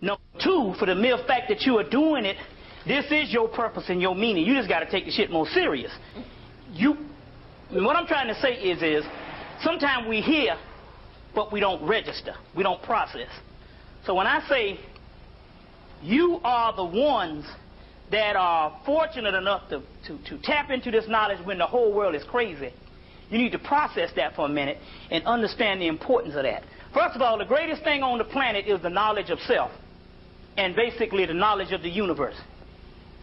Number two, for the mere fact that you are doing it, this is your purpose and your meaning. You just got to take the shit more serious. You, what I'm trying to say is, is sometimes we hear, but we don't register. We don't process. So when I say you are the ones that are fortunate enough to, to, to tap into this knowledge when the whole world is crazy, you need to process that for a minute and understand the importance of that. First of all, the greatest thing on the planet is the knowledge of self and basically the knowledge of the universe.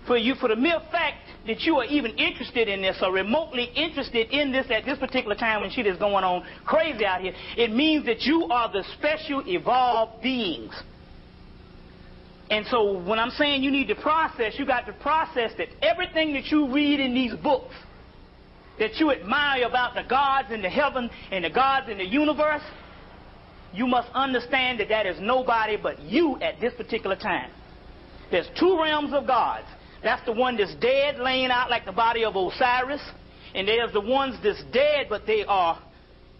For you, for the mere fact that you are even interested in this or remotely interested in this at this particular time when shit is going on crazy out here, it means that you are the special evolved beings. And so when I'm saying you need to process, you got to process that everything that you read in these books that you admire about the gods in the heaven and the gods in the universe, you must understand that that is nobody but you at this particular time. There's two realms of gods. That's the one that's dead, laying out like the body of Osiris, and there's the ones that's dead, but they are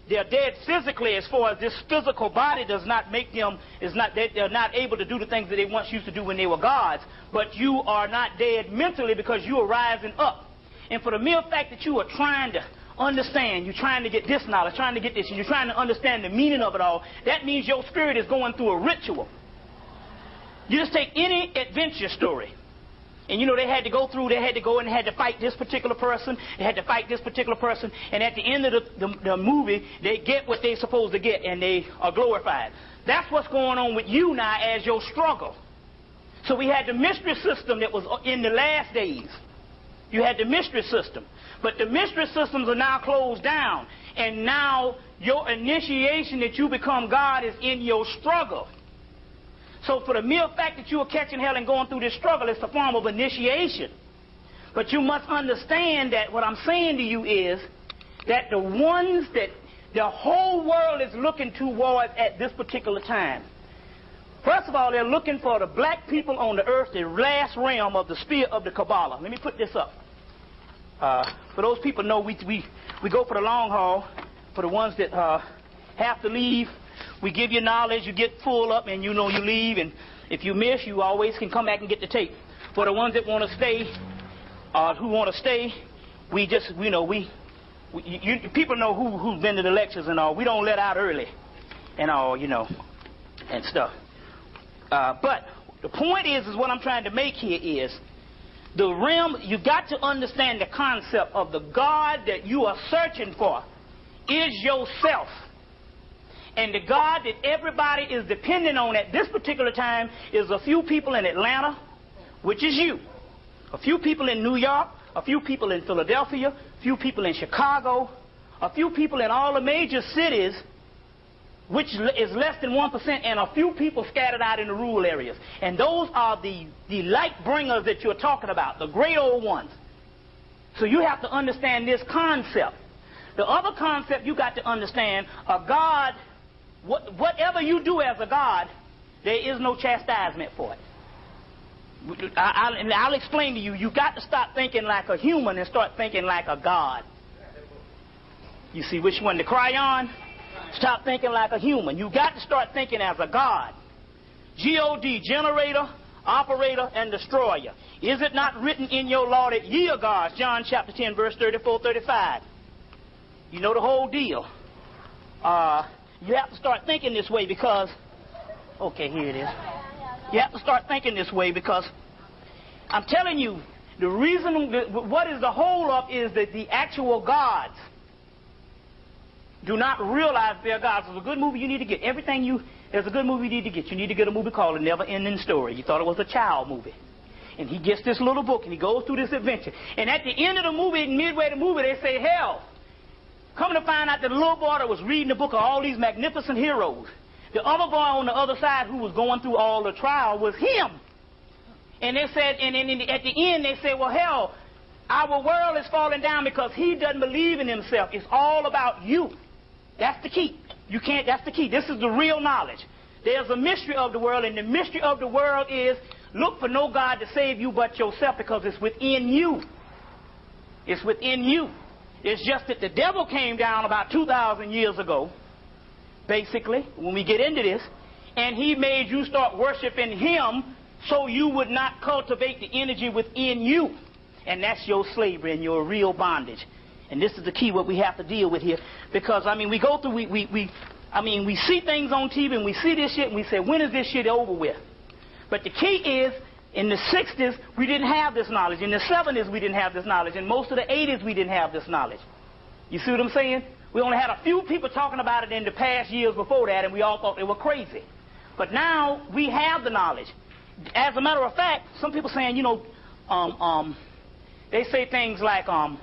they're dead physically as far as this physical body does not make them is not they, they're not able to do the things that they once used to do when they were gods but you are not dead mentally because you are rising up and for the mere fact that you are trying to understand you're trying to get this knowledge trying to get this and you're trying to understand the meaning of it all that means your spirit is going through a ritual you just take any adventure story and you know, they had to go through, they had to go and had to fight this particular person, they had to fight this particular person, and at the end of the, the, the movie, they get what they're supposed to get, and they are glorified. That's what's going on with you now as your struggle. So we had the mystery system that was in the last days. You had the mystery system. But the mystery systems are now closed down. And now your initiation that you become God is in your struggle. So for the mere fact that you are catching hell and going through this struggle, it's a form of initiation. But you must understand that what I'm saying to you is that the ones that the whole world is looking towards at this particular time. First of all, they're looking for the black people on the earth, the last realm of the sphere of the Kabbalah. Let me put this up. Uh, for those people know we, we, we go for the long haul. For the ones that uh, have to leave, we give you knowledge, you get full up, and you know you leave. And if you miss, you always can come back and get the tape. For the ones that want to stay, uh, who want to stay, we just, you know, we, we you, people know who, who's been to the lectures and all. We don't let out early and all, you know, and stuff. Uh, but the point is, is what I'm trying to make here is the realm, you got to understand the concept of the God that you are searching for is yourself. And the God that everybody is depending on at this particular time is a few people in Atlanta, which is you. A few people in New York, a few people in Philadelphia, a few people in Chicago, a few people in all the major cities, which is less than 1%, and a few people scattered out in the rural areas. And those are the, the light bringers that you're talking about, the great old ones. So you have to understand this concept. The other concept you got to understand, a God what, whatever you do as a God, there is no chastisement for it. I, I, I'll explain to you. You got to stop thinking like a human and start thinking like a God. You see which one to cry on? Stop thinking like a human. You got to start thinking as a God. G-O-D, generator, operator, and destroyer. Is it not written in your law that ye are gods? John chapter 10, verse 34, 35. You know the whole deal. Uh, you have to start thinking this way because, okay, here it is. You have to start thinking this way because I'm telling you, the reason, what is the whole up is that the actual gods do not realize they're gods. There's a good movie you need to get. Everything you, there's a good movie you need to get. You need to get a movie called A Never Ending Story. You thought it was a child movie. And he gets this little book and he goes through this adventure. And at the end of the movie, midway of the movie, they say, hell, Coming to find out that the little boy that was reading the book of all these magnificent heroes, the other boy on the other side who was going through all the trial was him. And they said, and, and, and at the end they said, well, hell, our world is falling down because he doesn't believe in himself. It's all about you. That's the key. You can't, that's the key. This is the real knowledge. There's a mystery of the world, and the mystery of the world is look for no God to save you but yourself because it's within you. It's within you. It's just that the devil came down about 2,000 years ago, basically, when we get into this, and he made you start worshiping him so you would not cultivate the energy within you. And that's your slavery and your real bondage. And this is the key what we have to deal with here. Because, I mean, we go through, we, we, we I mean, we see things on TV and we see this shit and we say, when is this shit over with? But the key is, in the 60s, we didn't have this knowledge. In the 70s, we didn't have this knowledge. In most of the 80s, we didn't have this knowledge. You see what I'm saying? We only had a few people talking about it in the past years before that, and we all thought they were crazy. But now we have the knowledge. As a matter of fact, some people saying, you know, um, um, they say things like, um,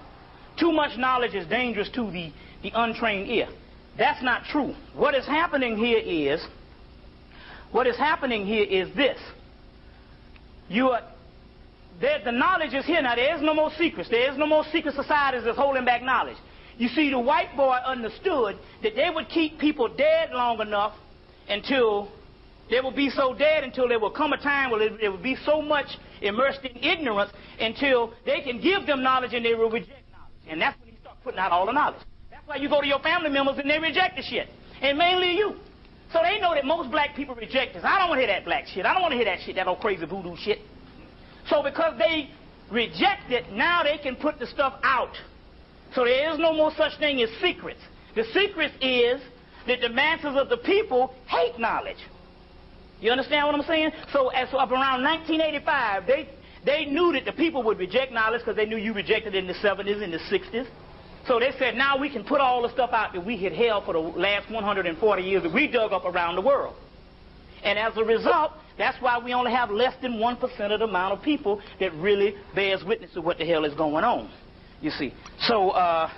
too much knowledge is dangerous to the, the untrained ear. That's not true. What is happening here is, what is happening here is this. You are, there, the knowledge is here now. There is no more secrets. There is no more secret societies that's holding back knowledge. You see, the white boy understood that they would keep people dead long enough until they would be so dead until there will come a time where it, would be so much immersed in ignorance until they can give them knowledge and they will reject. And that's when he start putting out all the knowledge. That's why you go to your family members and they reject the shit. And mainly you. So they know that most black people reject this. I don't want to hear that black shit. I don't want to hear that shit, that old crazy voodoo shit. So because they reject it, now they can put the stuff out. So there is no more such thing as secrets. The secret is that the masses of the people hate knowledge. You understand what I'm saying? So as up around 1985, they they knew that the people would reject knowledge because they knew you rejected it in the 70s and the 60s. So they said, now we can put all the stuff out that we had held for the last 140 years that we dug up around the world. And as a result, that's why we only have less than 1% of the amount of people that really bears witness to what the hell is going on. You see. So, uh,